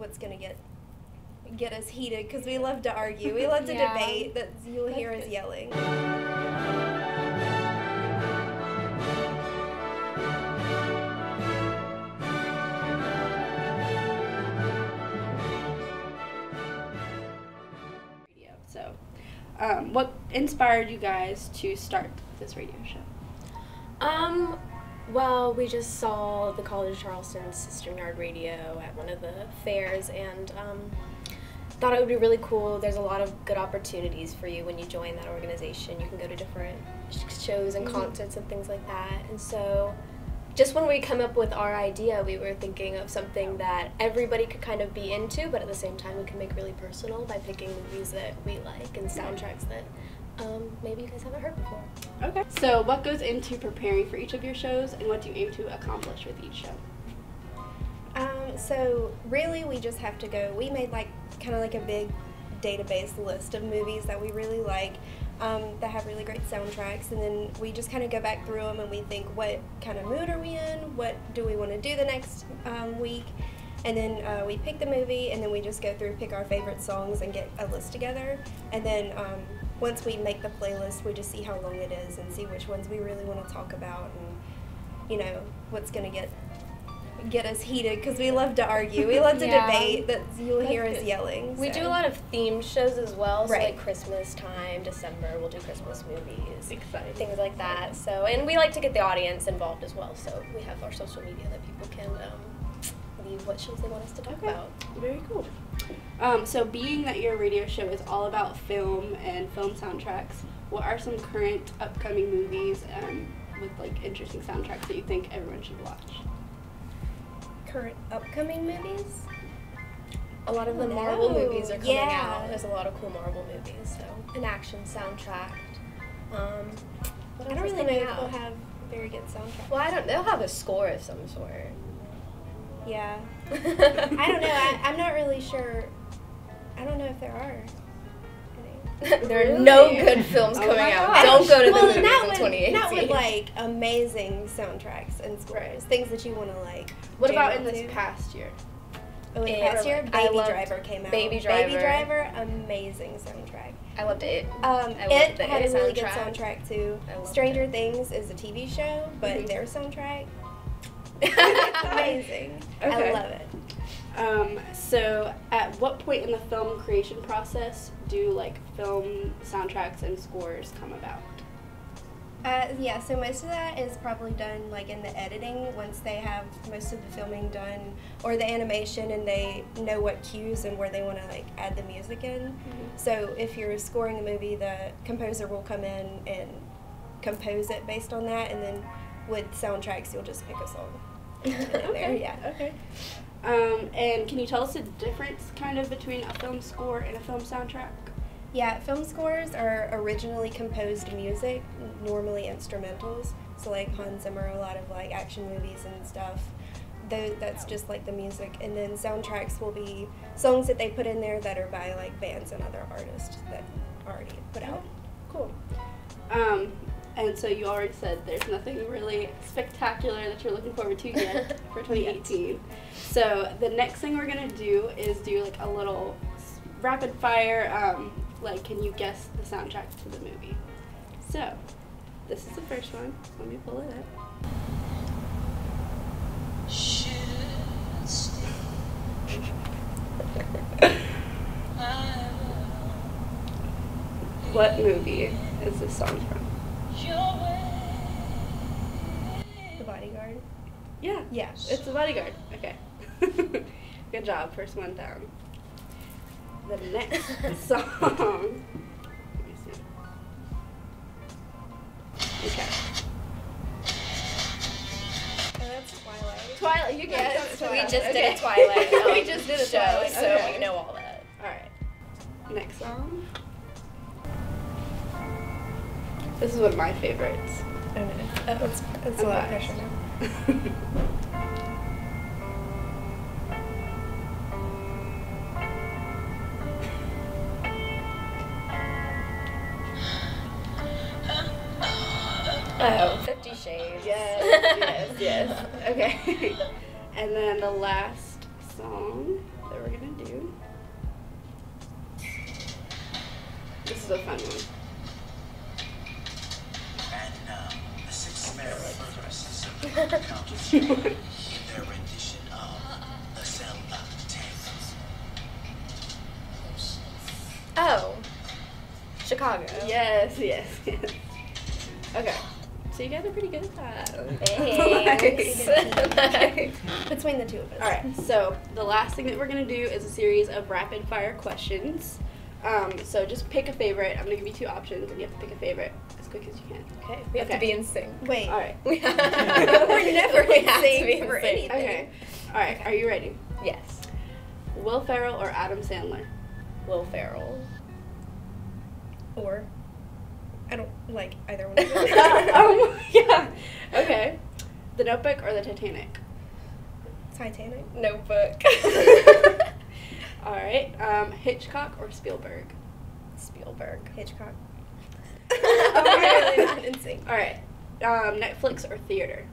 what's going to get get us heated because we love to argue. We love to Yeah. debate. That you'll That's hear us yelling. radio. So, um, what inspired you guys to start this radio show? Um, well, we just saw the College of Charleston's CisternYard Radio at one of the fairs and um, thought it would be really cool. There's a lot of good opportunities for you when you join that organization. You can go to different shows and Mhm. concerts and things like that. And so, just when we come up with our idea, we were thinking of something that everybody could kind of be into, but at the same time, we can make really personal by picking movies that we like and soundtracks that um, maybe you guys haven't heard before. Okay. So, what goes into preparing for each of your shows, and what do you aim to accomplish with each show? Um, so really, we just have to go. We made like kind of like a big database list of movies that we really like um, that have really great soundtracks, and then we just kind of go back through them and we think, what kind of mood are we in? What do we want to do the next um, week? And then uh, we pick the movie, and then we just go through, pick our favorite songs, and get a list together. And then um, once we make the playlist, we just see how long it is and see which ones we really want to talk about, and you know what's going to get get us heated because we love to argue. We love to Yeah. debate. That you'll hear us good. yelling. We do a lot of themed shows as well. So Right. like Christmas time, December, we'll do Christmas movies, Exciting. things like that. So and we like to get the audience involved as well. So we have our social media that people can um, leave what shows they want us to talk Okay. about. Very cool. Um, so, being that your radio show is all about film and film soundtracks, what are some current upcoming movies um, with like interesting soundtracks that you think everyone should watch? current upcoming movies. A lot of the Marvel no. movies are coming Yeah. out. There's a lot of cool Marvel movies. So an action soundtrack. Um, I don't really know coming if out? we'll have very good soundtrack. Well, I don't. They'll have a score of some sort. Yeah, I I don't know. I, I'm not really sure. I don't know if there are. there are no good films Oh coming out. gosh. Don't go to the movies not in with, 2018. Not with like amazing soundtracks and scores, Right. things that you want to like. What about in this to. past year? Oh, in the past year, I Baby Driver came out. Baby Baby Driver. Driver, amazing soundtrack. I loved it. Um, I loved it the had It a really good soundtrack. soundtrack too. I loved Stranger it. Things is a TV show, but Mhm. their soundtrack, it's it's amazing. Okay. I love it. Um, so, at what point in the film creation process do like film soundtracks and scores come about? Uh, yeah, so most of that is probably done like in the editing once they have most of the filming done, or the animation, and they know what cues and where they want to like add the music in. So if you're scoring a movie, the composer will come in and compose it based on that, and then with soundtracks, you'll just pick a song. Put there, yeah. Okay. Um, and can you tell us the difference kind of between a film score and a film soundtrack? Yeah, film scores are originally composed music, normally instrumentals. So like Hans Zimmer, a lot of like action movies and stuff. Tho- that's just like the music, and then soundtracks will be songs that they put in there that are by like bands and other artists that already put out. Cool. Um, and so you already said there's nothing really spectacular that you're looking forward to yet for 2018. So the next thing we're gonna do is do like a little rapid fire. Um, like, can you guess the soundtrack to the movie? So this is the first one. Let me pull it up. What movie is this song from? Yeah, Yeah. it's the bodyguard. Okay. Good job. First one down. The next song. Let me see. Okay. Oh, that's Twilight. Twilight. You Yeah, guys. it's oh, we just Okay. did a Twilight. we just did a show, Twilight. so okay. we know all that. All right. Next song. This is one of my favorites. Oh no, oh, it's, it's a I'm lot of pressure now oh, Fifty Shades. Yes, yes, yes. Okay. and then the last song that we're gonna do. This is a fun one. And now the sixth marriage of the County Street in their rendition of the Cell Block Oh. Chicago. Yes, yes, yes. Okay. So you guys are pretty good at that. Thanks. Between the two of us. All right. So the last thing that we're gonna do is a series of rapid fire questions. Um, so just pick a favorite. I'm gonna give you two options, and you have to pick a favorite quick as you can. okay, we have Okay. to be in sync. Wait. All right. We have, We're never we in have to sync be in for sync. anything. Okay. All right. Are you ready? Yes. Will Ferrell or Adam Sandler? Will Ferrell. Or I don't like either one of them. um, yeah. Okay. The Notebook or the Titanic? Titanic. Notebook. All right. Um, Hitchcock or Spielberg? Spielberg. Hitchcock. Okay. Really not in sync. All right. Um, Netflix or theater?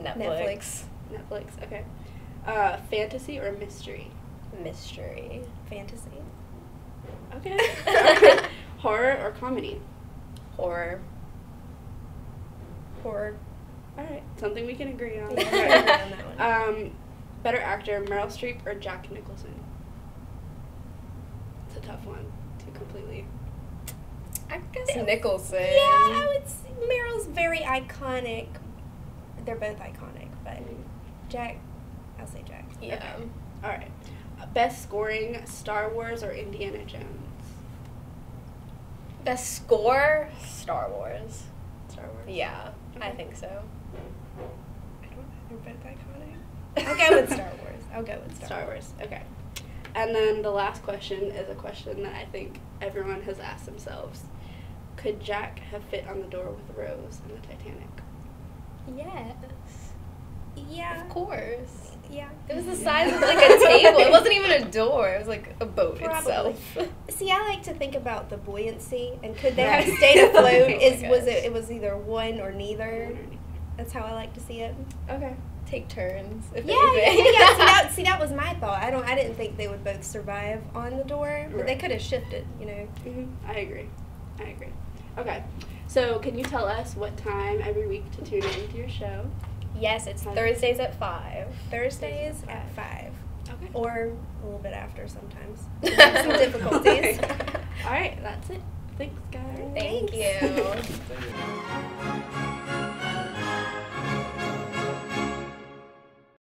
Netflix. Netflix. Okay. Uh, fantasy or mystery? Mystery. Fantasy. Okay. Horror or comedy? Horror. Horror. All right. Something we can agree on. Yeah, right. on. Um, better actor, Meryl Streep or Jack Nicholson? It's a tough one to completely. I guess Nicholson. Yeah, I would say Meryl's very iconic. They're both iconic, but Jack, I'll say Jack. Yeah. Okay. All right. Uh, Best scoring, Star Wars or Indiana Jones? Best score? Star Wars. Star Wars. Yeah, I think so. I don't know. They're both iconic. I'll go with Star Wars. I'll go with Star, Star Wars. Okay. And then the last question is a question that I think everyone has asked themselves. Could Jack have fit on the door with Rose in the Titanic? Yes. Yeah. Of course. Yeah. It was the size of like a table. It wasn't even a door. It was like a boat Probably. itself. See, I like to think about the buoyancy and could they have stayed afloat? Oh Is was it? It was either one or neither. That's how I like to see it. Okay. Take turns. If Yeah, yeah, anything. yeah. See that, see, that was my thought. I don't. I didn't think they would both survive on the door, but they could have shifted. You know. hmm I agree. I agree. Okay. So, can you tell us what time every week to tune in to your show? Yes, it's Thursdays at five. Thursdays at five, Okay. or a little bit after sometimes. Some difficulties. All right, that's it. Thanks, guys. Thank Thanks. you.